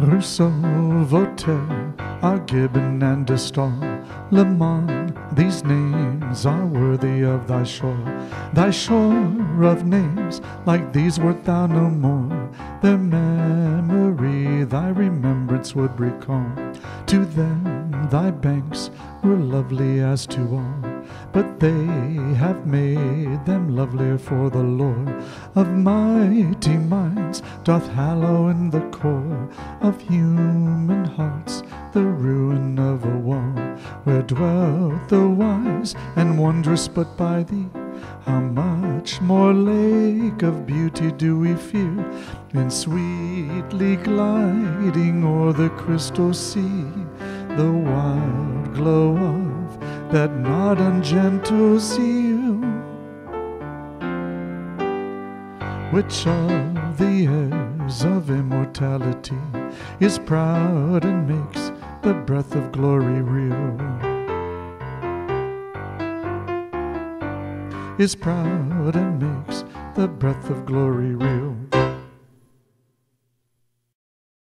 Rousseau, Voltaire, Gibbon and de Stael, Leman, these names are worthy of thy shore. Thy shore of names, like these wert thou no more. Their memory thy remembrance would recall. To them thy banks were lovely as to all but they have made them lovelier for the Lord of mighty doth hallow in the core of human hearts the ruin of a wall where dwelt the wise and wondrous but by thee how much more lake of beauty do we feel in sweetly gliding o'er the crystal sea the wild glow of that not ungentle seal, which the heirs of immortality is proud and makes the breath of glory real. Is proud and makes the breath of glory real.